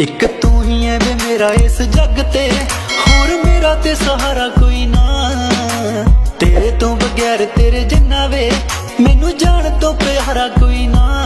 ਇੱਕ ਤੂੰ ਹੀ ਐ ਵੇ ਮੇਰਾ ਇਸ ਜੱਗ ਤੇ, ਹੋਰ ਮੇਰਾ ਤੇ ਸਹਾਰਾ ਕੋਈ ਨਾ। ਤੇਰੇ ਤੋਂ ਬਗੈਰ ਤੇਰੇ ਜਿੰਨਾ ਵੇ, ਮੈਨੂੰ ਜਾਣ ਤੋਂ ਪਿਆਰਾ ਕੋਈ ਨਾ।